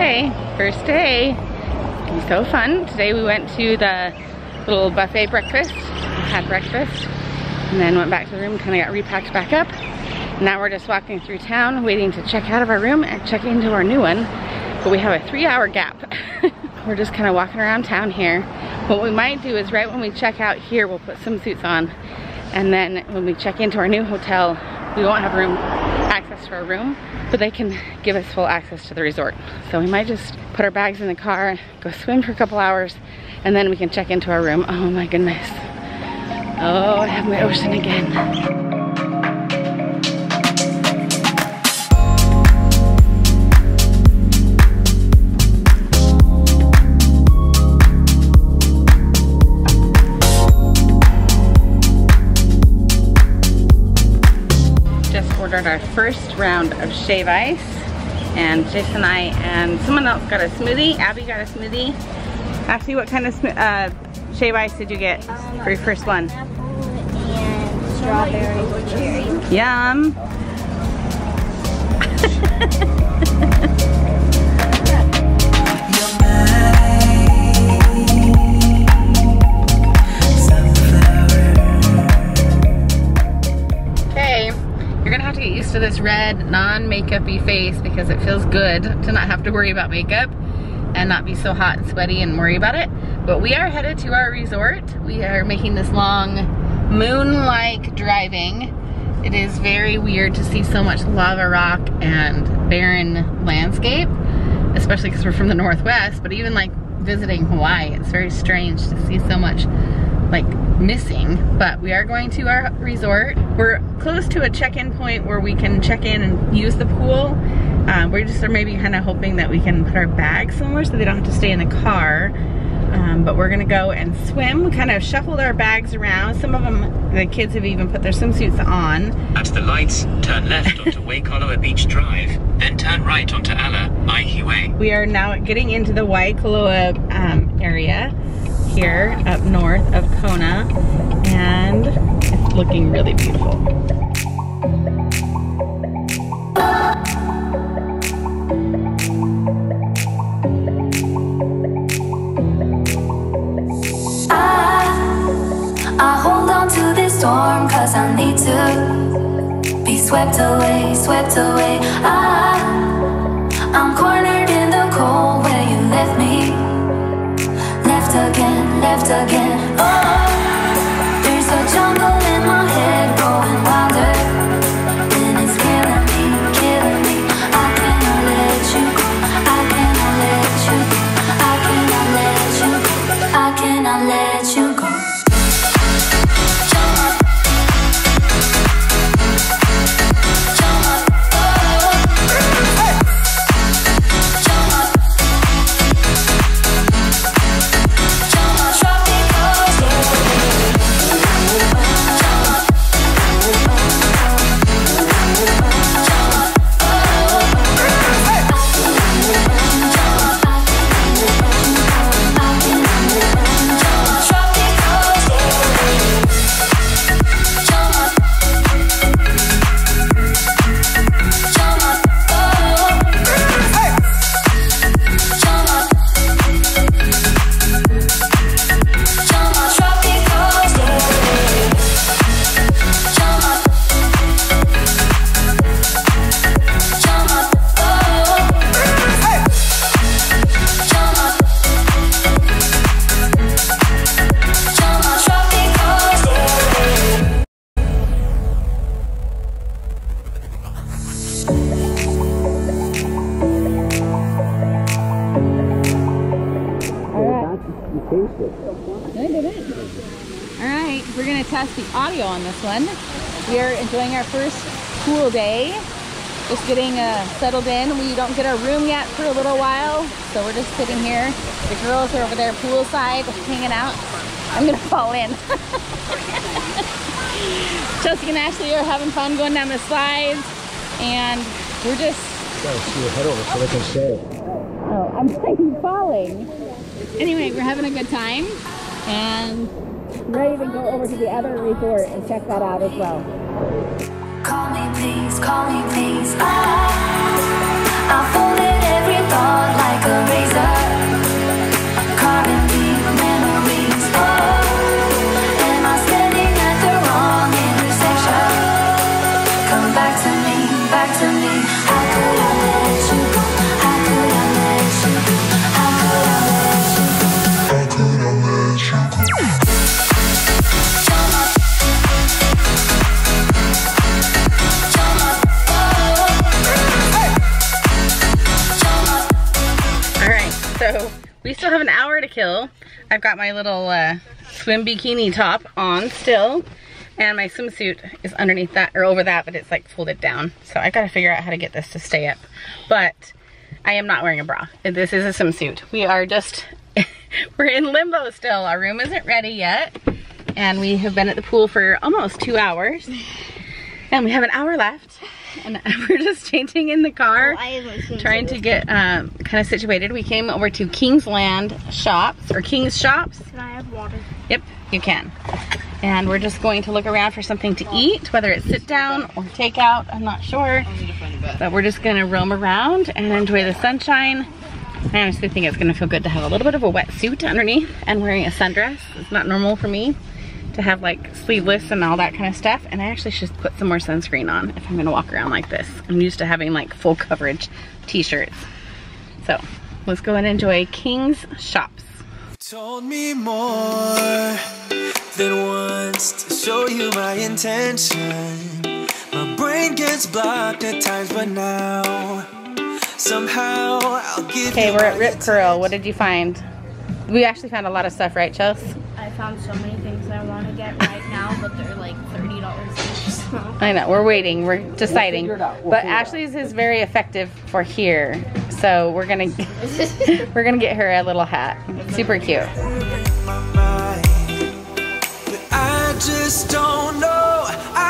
Okay, first day. It's so fun. Today we went to the little buffet breakfast, had breakfast, and then went back to the room, kind of got repacked back up. Now we're just walking through town, waiting to check out of our room and check into our new one. But we have a three hour gap. we're just kind of walking around town here. What we might do is right when we check out here, we'll put swimsuits on. And then when we check into our new hotel, we won't have room access to our room, but they can give us full access to the resort. So we might just put our bags in the car, go swim for a couple hours, and then we can check into our room. Oh my goodness. Oh, I have my ocean again. Ordered our first round of shave ice and Jason and I and someone else got a smoothie. Abby got a smoothie. Ashley, what kind of uh, shave ice did you get um, for your first one? and strawberry cherry. To this red non-makeupy face because it feels good to not have to worry about makeup and not be so hot and sweaty and worry about it. But we are headed to our resort. We are making this long moon-like driving. It is very weird to see so much lava rock and barren landscape, especially because we're from the Northwest, but even like visiting Hawaii, it's very strange to see so much like missing, but we are going to our resort. We're close to a check-in point where we can check in and use the pool. Um, we're just maybe kind of hoping that we can put our bags somewhere so they don't have to stay in the car. Um, but we're gonna go and swim. We kind of shuffled our bags around. Some of them, the kids have even put their swimsuits on. At the lights, turn left onto Waikoloa Beach Drive, then turn right onto Ala Way. We are now getting into the Waikoloa um, area here up north of Kona and it's looking really beautiful. I, I hold on to this storm cause I need to be swept away, swept away. I, again, test the audio on this one. We are enjoying our first cool day. Just getting uh, settled in. We don't get our room yet for a little while, so we're just sitting here. The girls are over there poolside hanging out. I'm gonna fall in. Chelsea and Ashley are having fun going down the slides, and we're just. See your head over so they can stay. I'm falling. Anyway, we're having a good time, and ready to go over to the other resort and check that out as well. Call me please, call me please. I, I folded every thought like a razor, carving kill. I've got my little uh, swim bikini top on still, and my swimsuit is underneath that, or over that, but it's like folded down. So I gotta figure out how to get this to stay up. But I am not wearing a bra. This is a swimsuit. We are just, we're in limbo still. Our room isn't ready yet. And we have been at the pool for almost two hours. And we have an hour left. And we're just changing in the car I trying to get um, kind of situated. We came over to Kingsland Shops, or King's Shops. Can I have water? Yep, you can. And we're just going to look around for something to eat, whether it's sit down or takeout, I'm not sure. But we're just gonna roam around and enjoy the sunshine. I honestly think it's gonna feel good to have a little bit of a wetsuit underneath and wearing a sundress. It's not normal for me to have like sleeveless and all that kind of stuff. And I actually should put some more sunscreen on if I'm gonna walk around like this. I'm used to having like full coverage t-shirts. So let's go and enjoy King's Shops. Told me more than once to show you my intention. My brain gets blocked at times, but now somehow I'll give Okay, we're at Rip Curl. What did you find? We actually found a lot of stuff, right, Chels? I found so many things I know, we're waiting, we're deciding. figure it out, we'll but figure out. Ashley's is very effective for here. So we're gonna we're gonna get her a little hat. Super cute. my mind. But I just don't know. I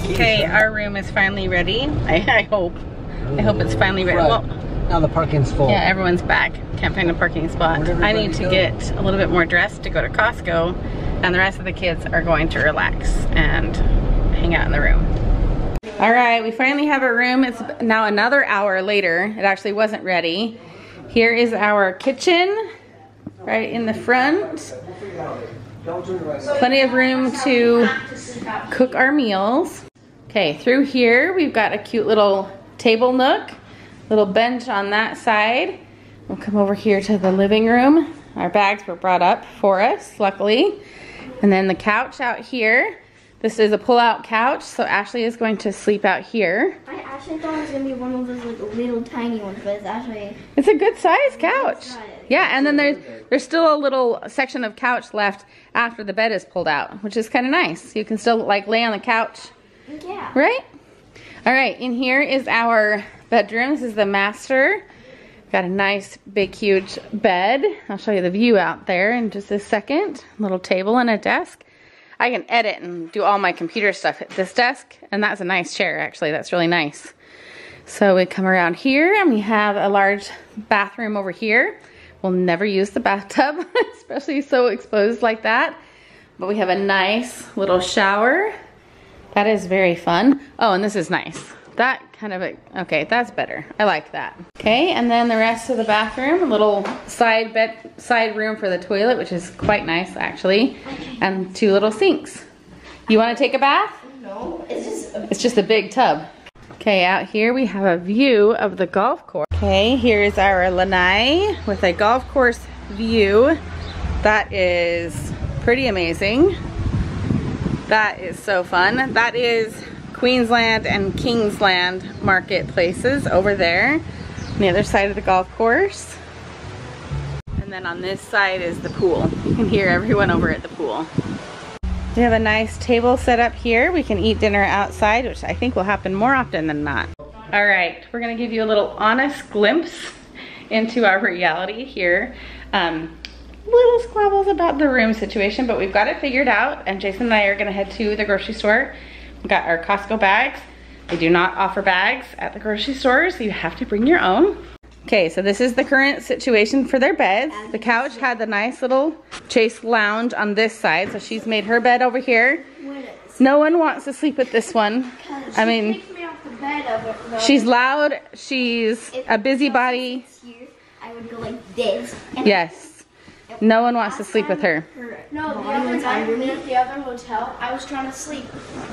The keys. Okay, right? our room is finally ready. I, I hope. I hope it's finally ready. Right. Well, now the parking's full. yeah, everyone's back. Can't find a parking spot. I need to go? get a little bit more dressed to go to Costco, and the rest of the kids are going to relax and hang out in the room. All right, we finally have a room. It's now another hour later. It actually wasn't ready. Here is our kitchen right in the front. Plenty of room to cook our meals. Okay, through here we've got a cute little table nook, little bench on that side. We'll come over here to the living room. Our bags were brought up for us, luckily. And then the couch out here. This is a pull-out couch, so Ashley is going to sleep out here. I actually thought it was gonna be one of those like little tiny ones, but it's actually It's a good size couch. size. Yeah, and then there's there's still a little section of couch left after the bed is pulled out, which is kind of nice. You can still like lay on the couch, yeah. right? All right, in here is our bedroom. This is the master. Got a nice big huge bed. I'll show you the view out there in just a second. Little table and a desk. I can edit and do all my computer stuff at this desk, and that's a nice chair actually. That's really nice. So we come around here and we have a large bathroom over here. We'll never use the bathtub, especially so exposed like that. But we have a nice little shower. That is very fun. Oh, and this is nice. That kind of, a, okay, that's better. I like that. Okay, and then the rest of the bathroom, a little side bed, side room for the toilet, which is quite nice actually, and two little sinks. You wanna take a bath? No, it's just It's just a big tub. Okay, out here we have a view of the golf course. Okay, here is our lanai with a golf course view. That is pretty amazing. That is so fun. That is Queensland and Kingsland marketplaces over there on the other side of the golf course. And then on this side is the pool. You can hear everyone over at the pool. We have a nice table set up here. We can eat dinner outside, which I think will happen more often than not. All right, we're gonna give you a little honest glimpse into our reality here. um, little squabbles about the room situation, but we've got it figured out. And Jason and I are gonna head to the grocery store. We've got our Costco bags. They do not offer bags at the grocery stores. So you have to bring your own. Okay, so this is the current situation for their beds. The couch had the nice little chase lounge on this side, so she's made her bed over here. No one wants to sleep with this one. I mean, Picked me off the bed of it. she's loud, she's If a busybody. here, I would go like this. And Yes. No one wants to sleep with her. No, the other night we at the other hotel, I was trying to sleep,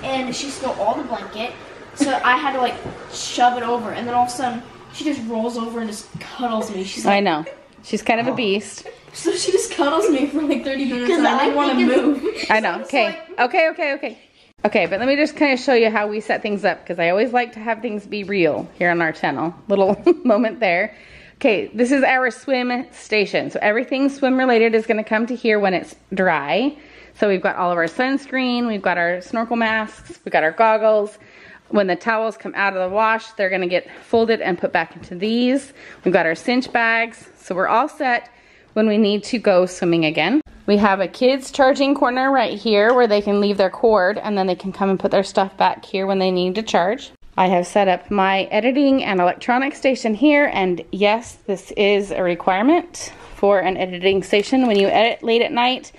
and she stole all the blanket, so I had to like shove it over, and then all of a sudden she just rolls over and just cuddles me. She's like, I know. She's kind of a oh. beast. so she just cuddles me for like 30 minutes, and I didn't want to move. I know. Okay. Okay, okay, okay. Okay, but let me just kind of show you how we set things up because I always like to have things be real here on our channel. Little moment there. Okay, this is our swim station. So everything swim related is gonna come to here when it's dry. So we've got all of our sunscreen, we've got our snorkel masks, we've got our goggles. When the towels come out of the wash, they're gonna get folded and put back into these. We've got our cinch bags. So we're all set when we need to go swimming again. We have a kids charging corner right here where they can leave their cord and then they can come and put their stuff back here when they need to charge. I have set up my editing and electronic station here and yes, this is a requirement for an editing station. When you edit late at night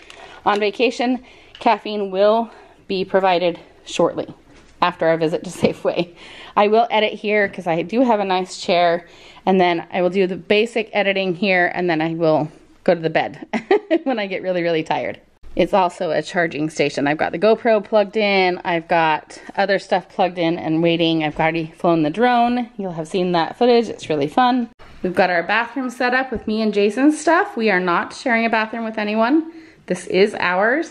on vacation, caffeine will be provided shortly after our visit to Safeway. I will edit here because I do have a nice chair and then I will do the basic editing here and then I will go to the bed when I get really, really tired. It's also a charging station. I've got the GoPro plugged in. I've got other stuff plugged in and waiting. I've already flown the drone. You'll have seen that footage. It's really fun. We've got our bathroom set up with me and Jason's stuff. We are not sharing a bathroom with anyone. This is ours.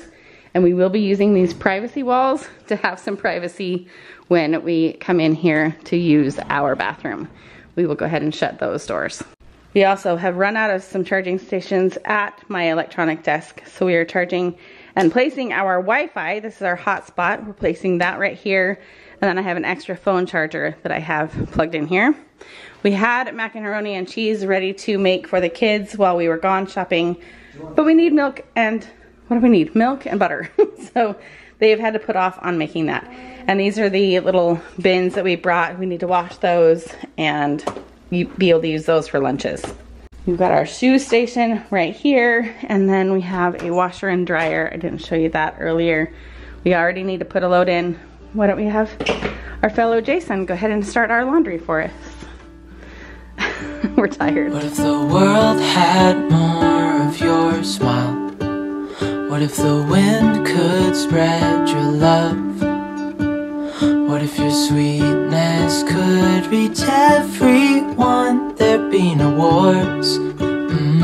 And we will be using these privacy walls to have some privacy when we come in here to use our bathroom. We will go ahead and shut those doors. We also have run out of some charging stations at my electronic desk. So we are charging and placing our Wi-Fi. This is our hotspot. We're placing that right here. And then I have an extra phone charger that I have plugged in here. We had macaroni and cheese ready to make for the kids while we were gone shopping. But we need milk and, what do we need? Milk and butter. so they've had to put off on making that. And these are the little bins that we brought. We need to wash those and be able to use those for lunches. We've got our shoe station right here, and then we have a washer and dryer. I didn't show you that earlier. We already need to put a load in. Why don't we have our fellow Jason go ahead and start our laundry for us? We're tired. What if the world had more of your smile? What if the wind could spread your love? What if your sweetness could reach everyone? There'd be no wars. Mm.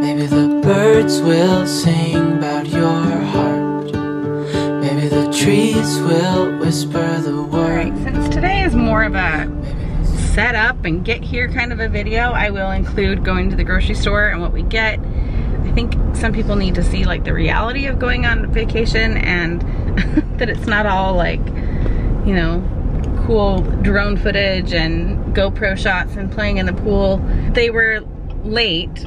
Maybe the birds will sing about your heart. Maybe the trees will whisper the word. since today is more of a set up and get here kind of a video, I will include going to the grocery store and what we get. I think some people need to see like the reality of going on vacation and that it's not all like, you know, cool drone footage and GoPro shots and playing in the pool. They were late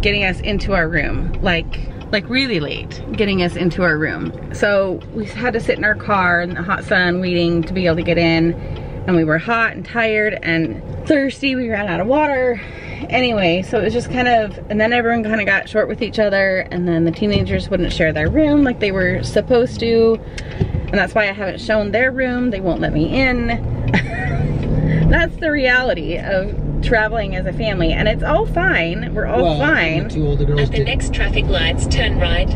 getting us into our room, like like really late getting us into our room. So we had to sit in our car in the hot sun waiting to be able to get in and we were hot and tired and thirsty. We ran out of water. Anyway, so it was just kind of, and then everyone kind of got short with each other and then the teenagers wouldn't share their room like they were supposed to. And that's why I haven't shown their room. They won't let me in. that's the reality of traveling as a family and it's all fine. We're all Well, fine. The two older girls At the did, next traffic lights, turn right.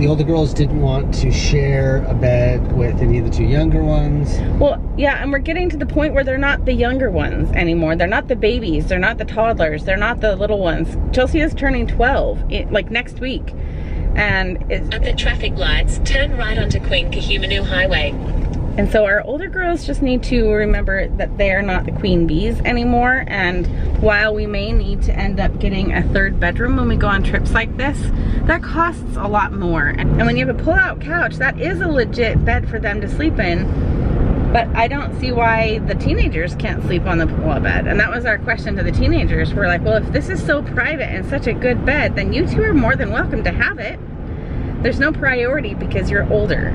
The older girls didn't want to share a bed with any of the two younger ones. Well, yeah, and we're getting to the point where they're not the younger ones anymore. They're not the babies. They're not the toddlers. They're not the little ones. Chelsea is turning 12, it, like next week. And it's, At the traffic lights, turn right onto Queen Kaahumanu Highway. And so our older girls just need to remember that they are not the queen bees anymore. And while we may need to end up getting a third bedroom when we go on trips like this, that costs a lot more. And when you have a pull-out couch, that is a legit bed for them to sleep in. But I don't see why the teenagers can't sleep on the pull-out bed. And that was our question to the teenagers. We're like, well, if this is so private and such a good bed, then you two are more than welcome to have it. There's no priority because you're older.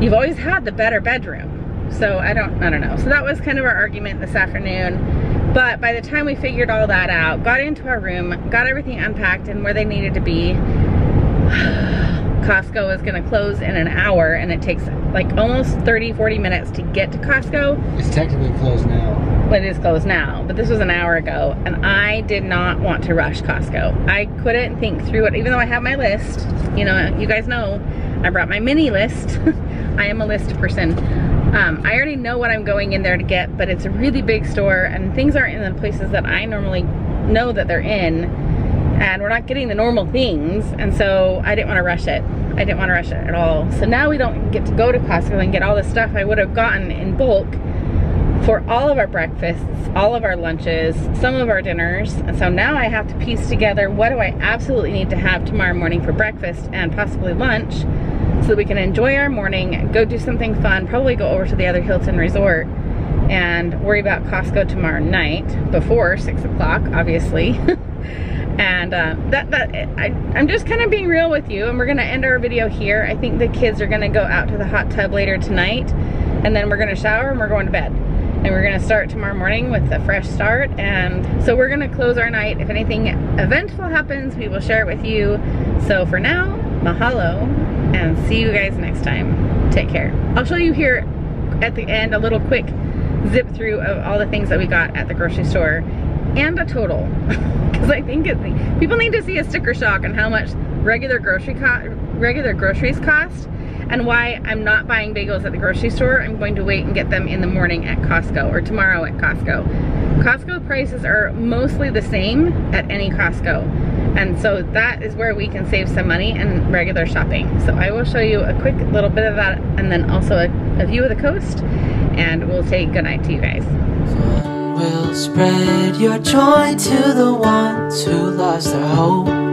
You've always had the better bedroom. So I don't, I don't know. So that was kind of our argument this afternoon. But by the time we figured all that out, got into our room, got everything unpacked and where they needed to be, Costco is gonna close in an hour and it takes like almost 30, 40 minutes to get to Costco. It's technically closed now. Well, it is closed now, but this was an hour ago and I did not want to rush Costco. I couldn't think through it, even though I have my list. You know, you guys know I brought my mini list. I am a list person. Um, I already know what I'm going in there to get, but it's a really big store and things aren't in the places that I normally know that they're in and we're not getting the normal things and so I didn't want to rush it. I didn't want to rush it at all. So now we don't get to go to Costco and get all the stuff I would have gotten in bulk for all of our breakfasts, all of our lunches, some of our dinners. And so now I have to piece together what do I absolutely need to have tomorrow morning for breakfast and possibly lunch so that we can enjoy our morning, go do something fun, probably go over to the other Hilton resort and worry about Costco tomorrow night before six o'clock, obviously. and uh, that that I, I'm just kind of being real with you and we're gonna end our video here. I think the kids are gonna go out to the hot tub later tonight and then we're gonna shower and we're going to bed. And we're gonna start tomorrow morning with a fresh start. And so we're gonna close our night. If anything eventful happens, we will share it with you. So for now, mahalo and see you guys next time. Take care. I'll show you here at the end a little quick zip through of all the things that we got at the grocery store and a total because I think it, people need to see a sticker shock on how much regular grocery regular groceries cost and why I'm not buying bagels at the grocery store. I'm going to wait and get them in the morning at Costco or tomorrow at Costco. Costco prices are mostly the same at any Costco. And so that is where we can save some money in regular shopping. So I will show you a quick little bit of that and then also a, a view of the coast and we'll say goodnight to you guys. Will spread your joy to the ones who lost their hope.